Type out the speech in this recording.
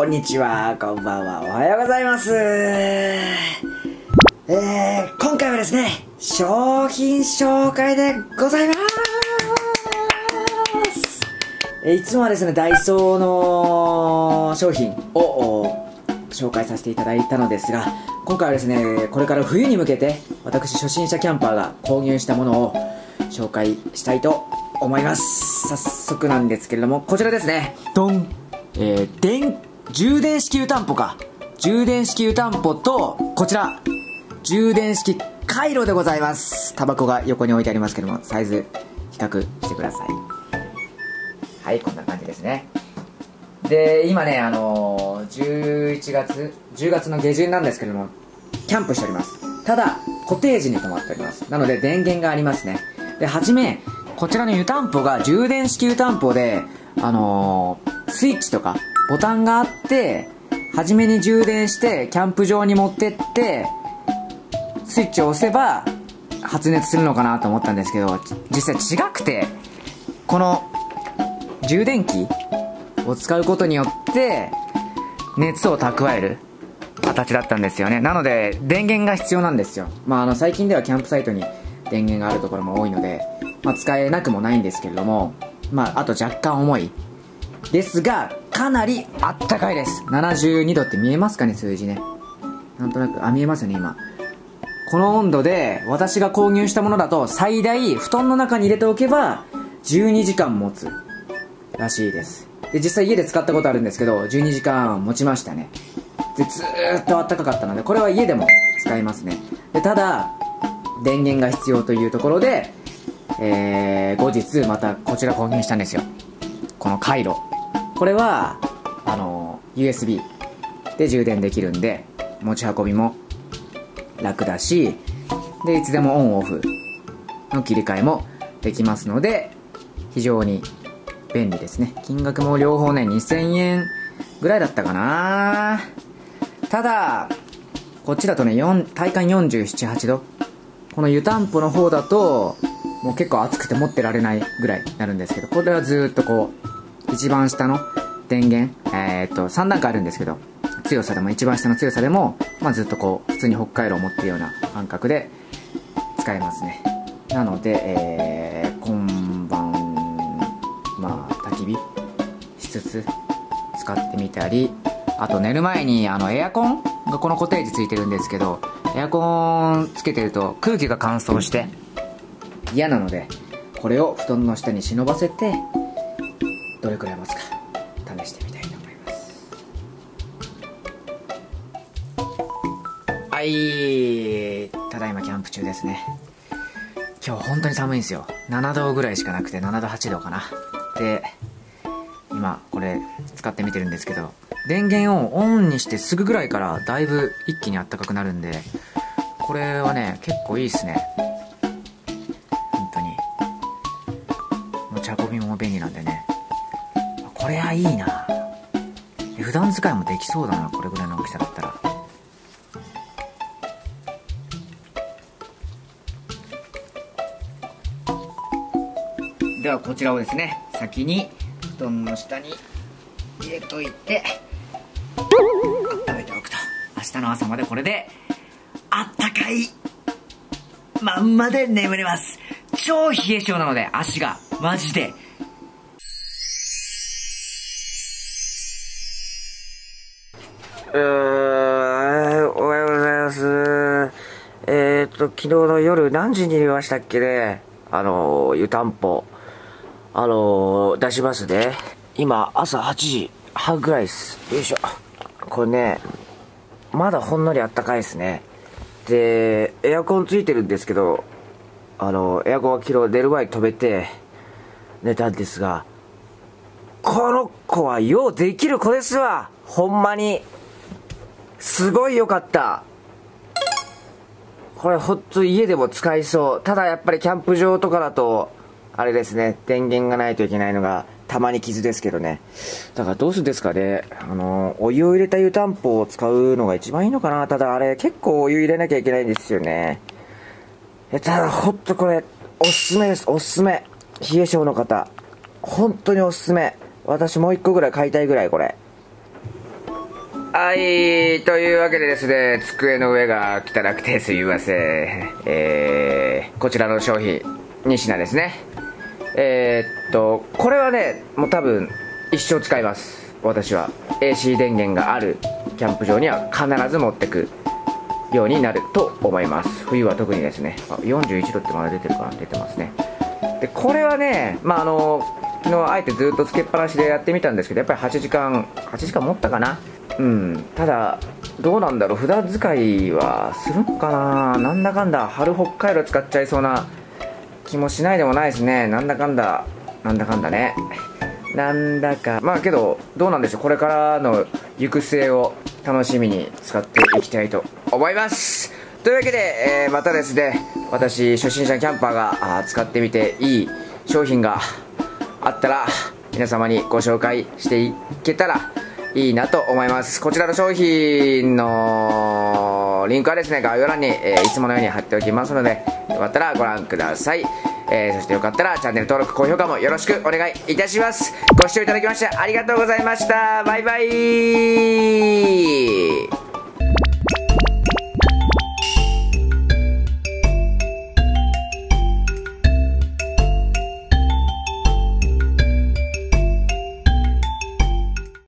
こんにちは、こんばんは、おはようございます。えー、今回はですね、商品紹介でございます。えいつもはですね、ダイソーの商品を紹介させていただいたのですが、今回はですね、これから冬に向けて、私初心者キャンパーが購入したものを紹介したいと思います。早速なんですけれども、こちらですね。ドンえー、電、充電式湯たんぽか。充電式湯たんぽと、こちら、充電式回路でございます。タバコが横に置いてありますけども、サイズ比較してください。はい、こんな感じですね。で、今ね、あのー、11月、10月の下旬なんですけども、キャンプしております。ただ、コテージに泊まっております。なので、電源がありますね。で、はじめ、こちらの湯たんぽが充電式湯たんぽで、あのー、スイッチとかボタンがあって、初めに充電して、キャンプ場に持ってって、スイッチを押せば、発熱するのかなと思ったんですけど、実際違くて、この、充電器を使うことによって、熱を蓄える形だったんですよね。なので、電源が必要なんですよ。まあ、あの、最近ではキャンプサイトに電源があるところも多いので、まあ、使えなくもないんですけれども、まあ、あと若干重い。ですが、かなりあったかいです。72度って見えますかね、数字ね。なんとなく、あ、見えますよね、今。この温度で、私が購入したものだと、最大、布団の中に入れておけば、12時間持つ。らしいです。で、実際家で使ったことあるんですけど、12時間持ちましたね。で、ずっと暖かかったので、これは家でも使いますね。で、ただ、電源が必要というところで、えー、後日またこちら購入したんですよこの回路これはあの USB で充電できるんで持ち運びも楽だしでいつでもオンオフの切り替えもできますので非常に便利ですね。金額も両方ね2000円ぐらいだったかな。ただこっちだとね体感478度。この湯たんぽの方だともう結構熱くて持ってられないぐらいになるんですけど、これはずっとこう、一番下の電源、えー、っと、3段階あるんですけど、強さでも一番下の強さでも、まあ、ずっとこう、普通に北海道を持ってるような感覚で使えますね。なので、えー、今晩、まあ、焚き火しつつ使ってみたり、あと寝る前にあのエアコンがこのコテージついてるんですけど、エアコンつけてると空気が乾燥して、嫌なのでこれを布団の下に忍ばせてどれくらい持つか試してみたいと思います。はい。ただいまキャンプ中ですね。今日本当に寒いんですよ。7度ぐらいしかなくて7度8度かな。で今これ使ってみてるんですけど電源をオンにしてすぐぐらいからだいぶ一気にあったかくなるんでこれはね結構いいっすね。本当に。持ち運びも便利なんでね。これはいいな。普段使いもできそうだなこれぐらいの大きさだったら。ではこちらをですね先に布団の下に入れといて温めておくと。明日の朝までこれであったかいまんまで眠れます。超冷え性なので足がマジでえ、おはようございます。えー、っと、昨日の夜何時に入れましたっけね？あの、湯たんぽ。あの、出しますね。今、朝8時半ぐらいです。よいしょ。これね、まだほんのりあったかいですね。で、エアコンついてるんですけど、あの、エアコンは昨日寝る前に止めて寝たんですが、この子はようできる子ですわほんまに。すごい良かった。これほんと家でも使いそう。ただやっぱりキャンプ場とかだとあれですね。電源がないといけないのがたまに傷ですけどね。だからどうするんですかね。あのお湯を入れた湯たんぽを使うのが一番いいのかな。ただあれ結構お湯入れなきゃいけないんですよね。ただほんとこれおすすめです。おすすめ。冷え性の方。本当におすすめ。私もう一個ぐらい買いたいぐらいこれ。はい、というわけでですね、机の上が汚くてすみません。えー、こちらの商品、2品ですね。えー、っと、これはね、もう多分、一生使います。私は。AC 電源があるキャンプ場には必ず持ってくようになると思います。冬は特にですね。あ41度ってまだ出てるかな？出てますね。で、これはね、まあ、あの、昨日あえてずっとつけっぱなしでやってみたんですけど、やっぱり8時間、8時間持ったかな？うん。ただどうなんだろう？普段使いはするのかな？なんだかんだ春北海道使っちゃいそうな気もしないでもないですね。なんだかんだなんだかんだね。なんだか。まあけどどうなんでしょう？これからの行く末を楽しみに使っていきたいと思います。というわけで、えー、またですね私初心者キャンパーが使ってみていい商品があったら皆様にご紹介していけたらいいなと思います。こちらの商品のリンクはですね概要欄に、えー、いつものように貼っておきますのでよかったらご覧ください。えー、そしてよかったらチャンネル登録高評価もよろしくお願いいたします。ご視聴いただきましてありがとうございました。バイバイ。